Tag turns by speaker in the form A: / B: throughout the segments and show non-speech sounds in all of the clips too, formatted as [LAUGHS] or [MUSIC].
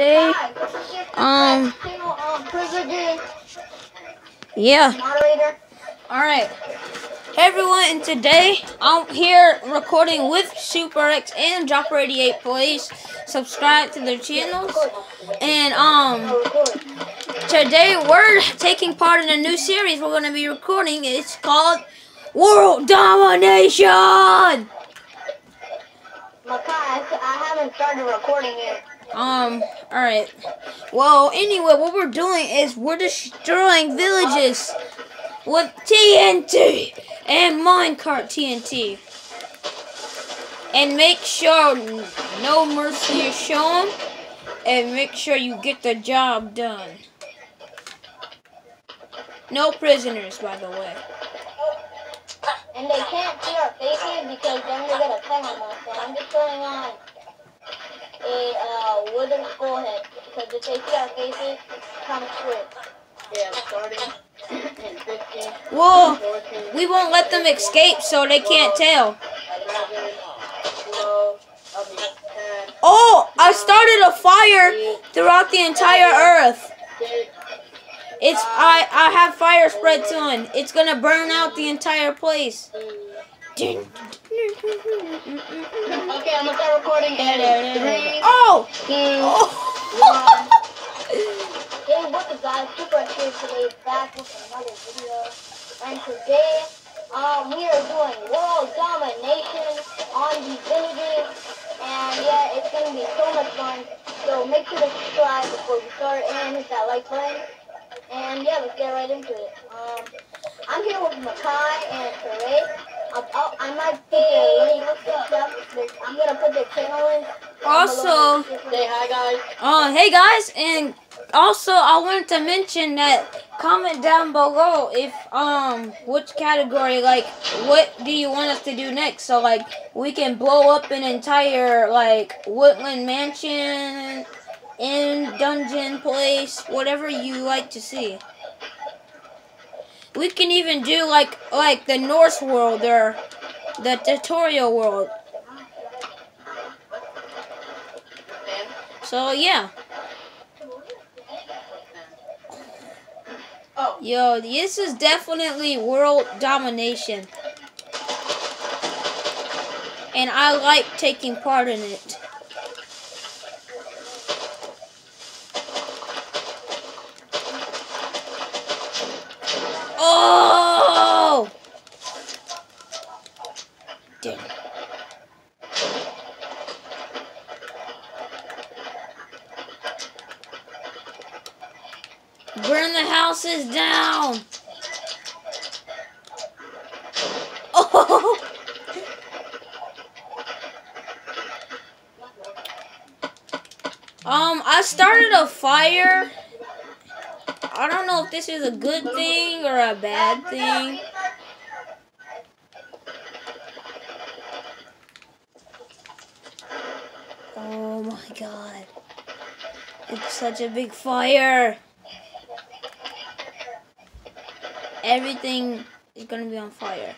A: today. Um, yeah. Alright. Hey everyone, and today I'm here recording with Super X and Drop 88 Plays. Subscribe to their channels. And um today we're taking part in a new series we're gonna be recording. It's called World Domination!
B: Makai, I haven't started recording yet.
A: Um, alright. Well, anyway, what we're doing is we're destroying villages with TNT and minecart TNT. And make sure no mercy is shown. And make sure you get the job done. No prisoners, by the way.
B: And they can't see our faces because then they get a pen on us. So I'm just going on a uh, wooden skull head because the they see our faces, come straight. Yeah, starting in 15,
A: Well,
B: 14,
A: we won't let them escape so they can't tell.
B: 11, 12, 10,
A: Oh, I started a fire throughout the entire earth. It's I I have fire spread to it. It's gonna burn out the entire place.
B: Okay, I'm gonna start recording in three,
A: Oh!
B: two,
A: oh.
B: Hey, what's up guys? Super here today, back with another video. And today, um, we are doing world domination on these villages. And yeah, it's gonna be so much fun. So make sure to subscribe before we start and hit that like button. And yeah, let's get right into it. Um, I'm here with Makai and Teray. I'll, I'll, I might put their link and stuff. There's- I'm gonna put their channel in.
A: Also-
B: say hi guys.
A: Uh, hey guys, and also I wanted to mention that comment down below if um which category like what do you want us to do next so like we can blow up an entire like woodland mansion in dungeon place whatever you like to see we can even do like like the norse world or the tutorial world so yeah. Yo, this is definitely world domination. And I like taking part in it. Um, I started a fire. I don't know if this is a good thing or a bad thing. Oh my god. It's such a big fire. Everything is gonna be on fire.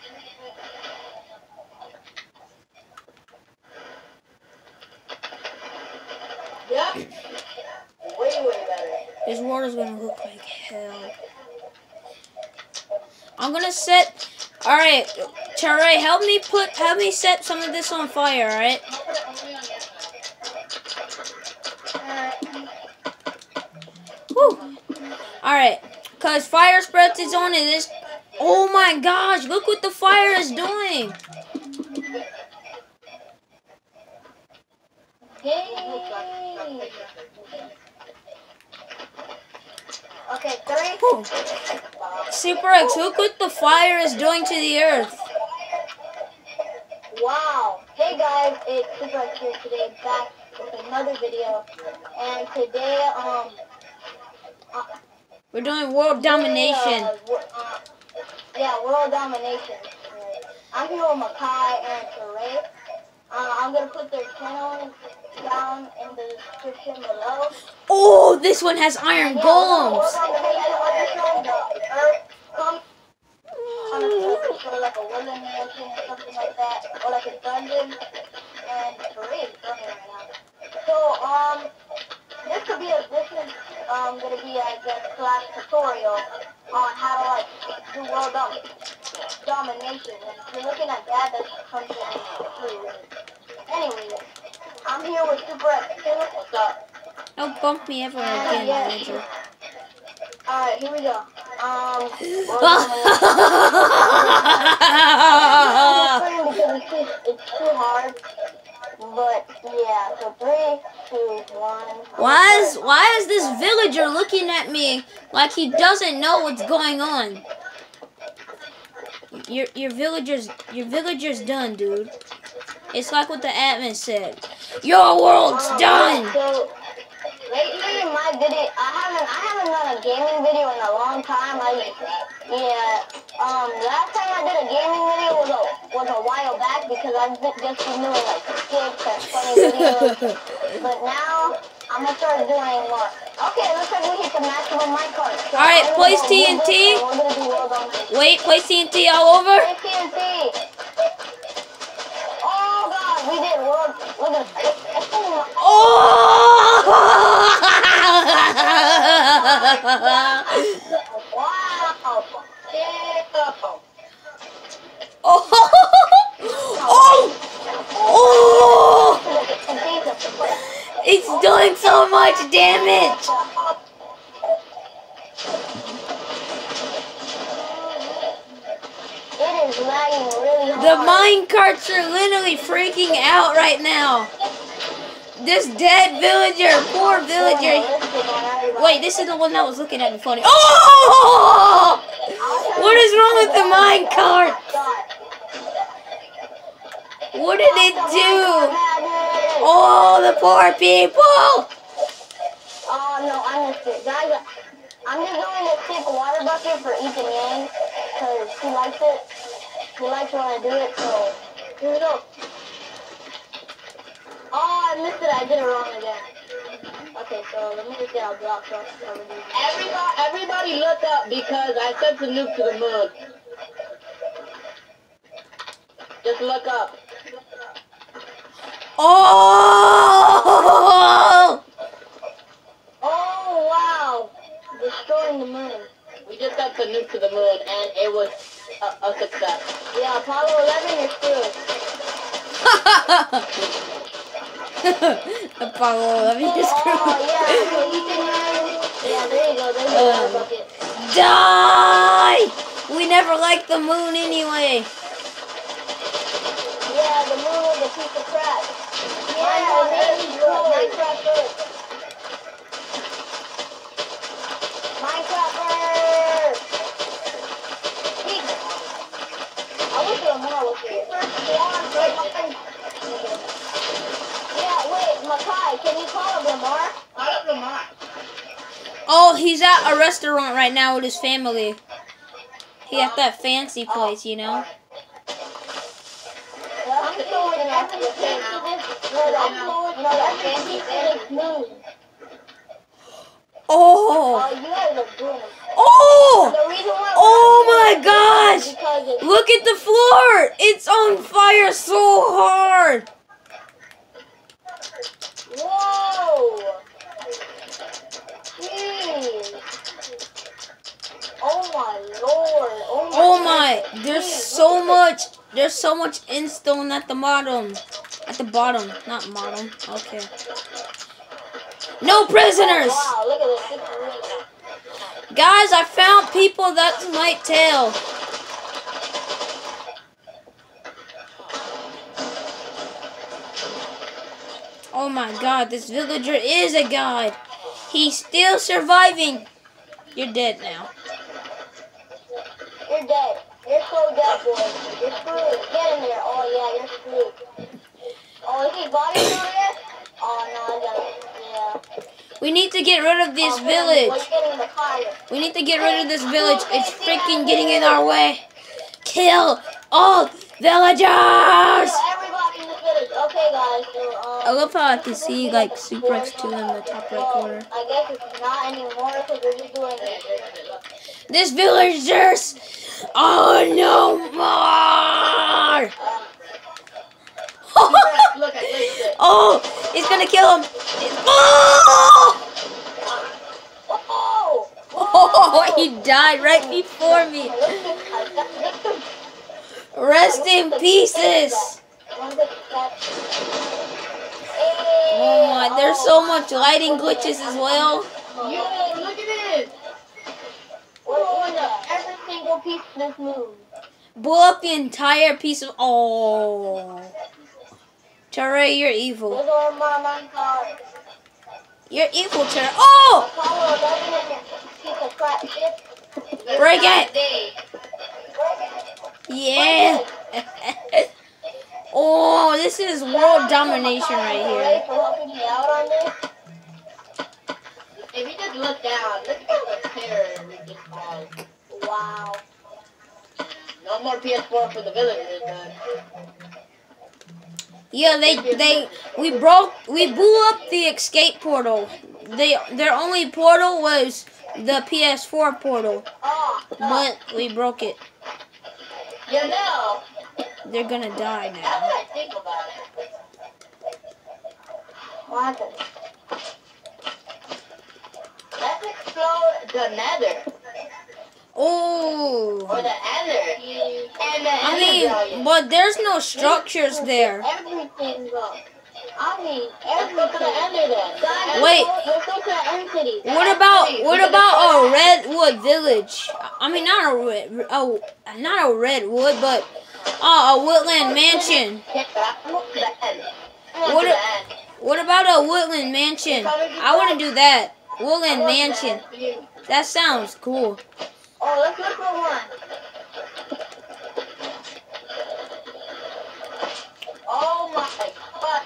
B: Yeah. Way, way better.
A: Gonna look like hell. I'm gonna set. All right, Charay, help me put, help me set some of this on fire. All right. Whew. All right, cause fire spreads its own and this. Oh my gosh! Look what the fire is doing.
B: Yay. Okay, three.
A: Whew. Super X, look what the fire is doing to the earth.
B: Wow. Hey guys, it's Super X here today, back with another video. And today, um,
A: We're doing world domination.
B: Uh, uh, yeah, world domination. I'm here with Makai and Teray. Uh, I'm gonna put their channels down in the description below.
A: Oh, this one has iron
B: Yeah,
A: golems.
B: Domination, like this one, the Earth come on a surface for like a woodland mansion or something like that, or like a dungeon. And Teray is filming right now. So, um, this could be a this is um gonna be I guess class tutorial on how to like do world dom- domination. And if you're looking at that, that's something pretty weird. Anyway, I'm here with Super X Killer. What's up?
A: Don't bump me ever again,
B: Yeah. Alright, here we go. Um, we're gonna- because it's [LAUGHS] too, hard. But yeah, so three, two, one.
A: Why is why is this villager looking at me like he doesn't know what's going on? Your your villager's your villager's done, dude. It's like what the admin said. Your world's
B: Um,
A: done.
B: Lately, my video, I haven't, I haven't done a gaming video in a long time. I, yeah, um, last time I did a gaming video was a was a while back because I've been, just been doing like skits and funny videos. [LAUGHS] but now I'm gonna start doing more. Okay, looks like we hit the maximum minecart. So
A: All right,
B: I'm gonna
A: place
B: go move this,
A: TNT.
B: and We're gonna do world domination.
A: Wait, place TNT all over.
B: Place TNT. Oh! Wow. [LAUGHS]
A: Oh! Oh! Oh! It's doing so much damage. The mine carts are literally freaking out right now. This dead villager, poor villager. Wait, this is the one that was looking at me funny. Oh! What is wrong with the mine cart? What did it do? Oh, the poor people!
B: Oh no, I missed it. I'm just going to stick water bucket for Ethan Yang because he likes it. He likes when I do it, so here we go. Oh, I missed it. I did it wrong again. Okay, so let me just get a block so I can cover these.
C: Everybody, everybody look up because I sent the nuke to the moon. Just look up.
A: Oh!
B: Oh wow, destroying the moon.
C: We just sent the nuke to the moon and it was a, a success.
B: Yeah, Apollo 11 is screwed. [LAUGHS]
A: Apollo 11 is
B: Oh yeah,
A: screwed.
B: Yang. Yeah, there you go. There's
A: Um,
B: bucket.
A: Die! We never liked the moon anyway.
B: Yeah, the moon was a piece of crap. Yeah,
C: Minecraft
B: maybe
C: is
B: cool.
C: good.
B: Minecraft first. Minecraft first. Peace. I wish there were more with here. Yeah, wait, Makai, can you call up Lamar?
C: I don't know mine.
A: Oh, he's at a restaurant right now with his family. He at that fancy place, you know.
B: I'm still in that fancy No, that's no, that's fancy Phoenix Moon.
A: Oh!
B: Oh, you guys are doing.
A: Oh!
B: The reason why
A: Oh my gosh!
B: because
A: Look at the floor! It's on fire so hard!
B: Whoa! Oh Jeez! Oh my lord! Oh my!
A: Oh my! There's
B: Jeez,
A: so much. There's so much instone at the bottom. At the bottom, not bottom. Okay. No prisoners, oh,
B: Wow! Look at this. This is really.
A: guys! I found people that might tell. Oh my God! This villager is a god. He's still surviving. You're dead now.
B: You're dead. You're so dead, boy. You're screwed. Get in there. Oh yeah, you're screwed. Oh, is he body still there? Oh no, I got it.
A: We need to get rid of this
B: Oh,
A: village.
B: you're getting the fire.
A: We need to get rid of this village. It's freaking getting in our way. Kill all villagers!
B: So everybody in this village. Okay, guys. So um.
A: I love how I can see like Super X2 in the top right corner.
B: I guess it's not anymore because we're just doing it.
A: This villagers are no more! oh, he's gonna kill him. Oh! Oh, [LAUGHS] oh! he died right before me. Rest in pieces. Oh my, there's so much lighting glitches as well.
C: Yo, look at it.
B: Every single piece of this move.
A: Blow up the entire piece of. Oh. Terra, you're evil.
B: Those are my Minecraft.
A: You're evil, Terra. Oh!
B: Apollo 11 and a piece of crap shit.
A: Break it. Yeah. [LAUGHS] oh, this is world domination right here.
B: For helping me out on this.
C: If you just look down, look at the terror we just.
B: Wow.
C: No more PS4 for the villagers, man.
A: Yeah, they they we broke we blew up the escape portal. They their only portal was the PS4 portal, but we broke it.
C: You know,
A: They're gonna die
C: now let's explode the nether.
A: Oh.
C: Or the ether. And the
A: I mean,
C: Brilliant.
A: but there's no structures there.
B: Everything up. I mean,
C: Let's go to the
B: everything.
A: Wait.
B: Let's go to the end city.
A: What about what about a redwood village? I mean, not a red, oh, not a redwood, but uh, a woodland mansion.
C: Yeah, I'm going to the end. I'm going
A: What a- What about a woodland mansion? I want to do that. Woodland mansion. That sounds cool.
B: Oh, let's look for one.
C: Oh my god.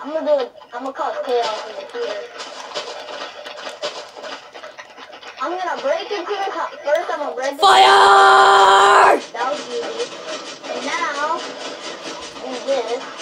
B: I'm gonna do it. I'm gonna cause chaos in the theater. I'm gonna break into the house. First, I'm gonna break into
A: Fire!
B: That was easy. And now, do this.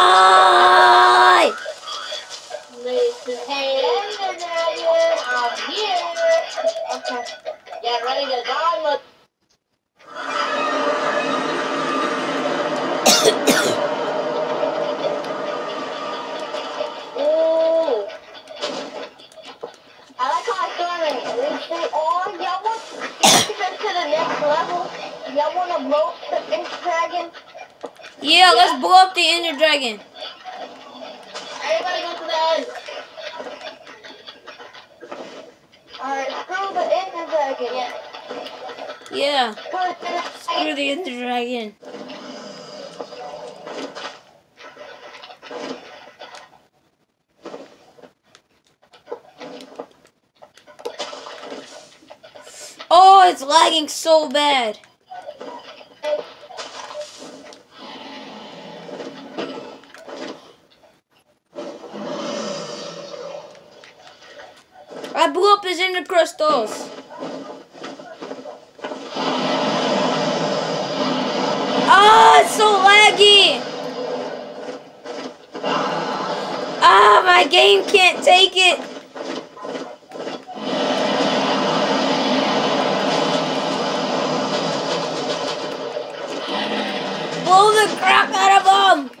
B: screw the Ender Dragon.
A: Oh, it's lagging so bad. I blew up his ender crystals. So laggy. Ah, my game can't take it. Blow the crap out of them.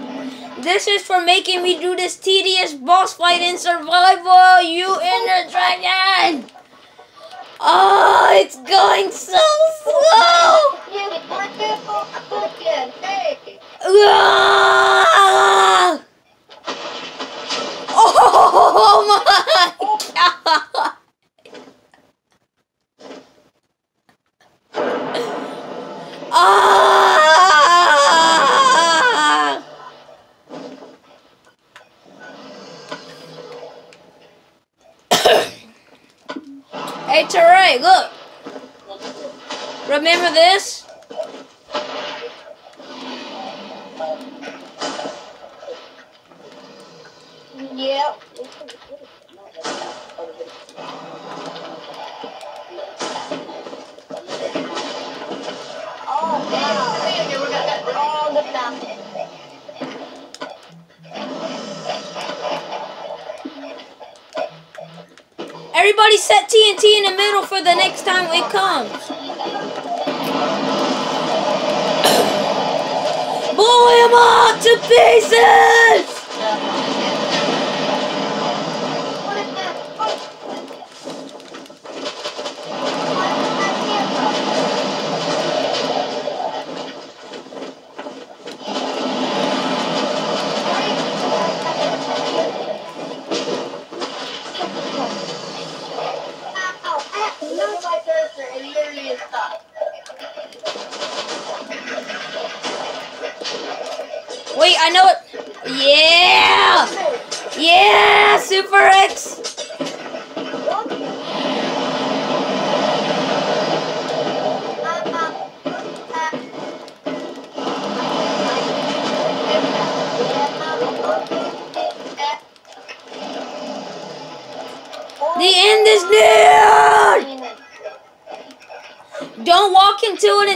A: this is for making me do this tedious boss fight in survival. You Ender Dragon. Oh, it's going so slow. Oh my [LAUGHS] god! Ah! [LAUGHS] hey, Teray, look. Remember this? Everybody set TNT in the middle for the next time it comes. Blow him up to pieces!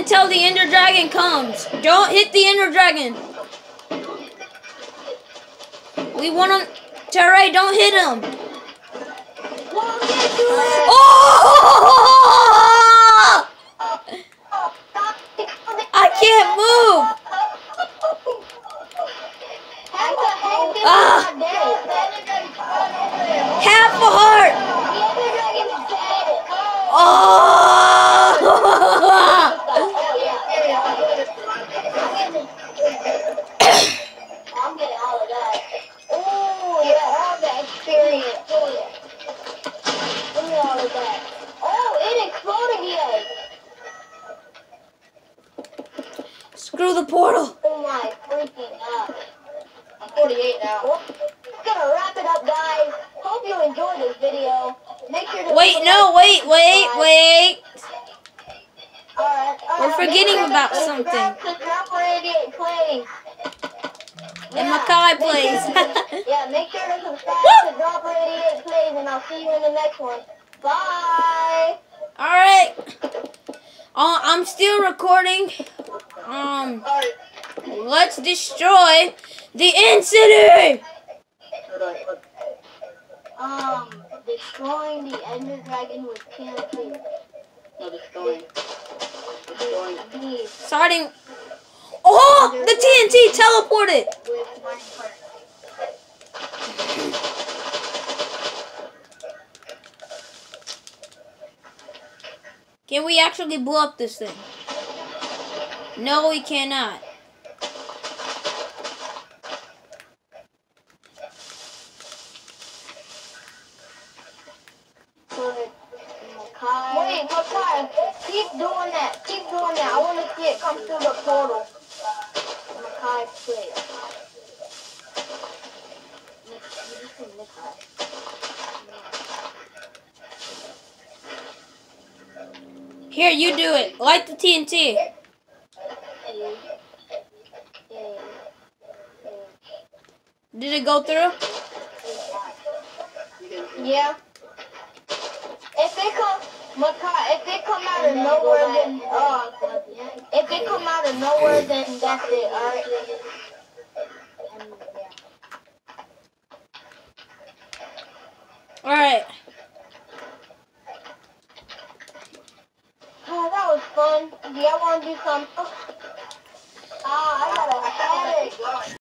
A: Until the Ender Dragon comes. Don't hit the Ender Dragon. We want him. Teray, don't hit him. Oh! I can't move. Ah. Half a heart. Oh!
B: I'm getting all of that. Oh, yeah, all that experience. Give me all of that. Oh, it exploded yet.
A: Screw the portal.
B: Oh my freaking god. I'm 48 now. Well, it's gonna wrap it up, guys. Hope you enjoyed this video. Make sure to
A: Wait, no, wait, wait, wait. We're forgetting
B: Make sure to
A: about something.
B: to Drop 88 Plays.
A: And
B: Yeah,
A: Makai
B: make
A: plays. [LAUGHS]
B: yeah, make sure to subscribe to Drop 88 Plays, and I'll see you in the next one. Bye.
A: All right. Uh, I'm still recording. Um, let's destroy the incident.
B: Um, destroying the Ender Dragon with TNT.
C: No, destroying. Destroying.
B: Please,
A: Starting. Oh, the TNT teleported. Can we actually blow up this thing? No, we cannot. Here, you do it. Light the TNT. Did it go through?
B: Yeah. If it come, if it come out of nowhere, then uh, if it come out of nowhere, then that's it. All right.
A: All right.
B: Oh, that was fun. Do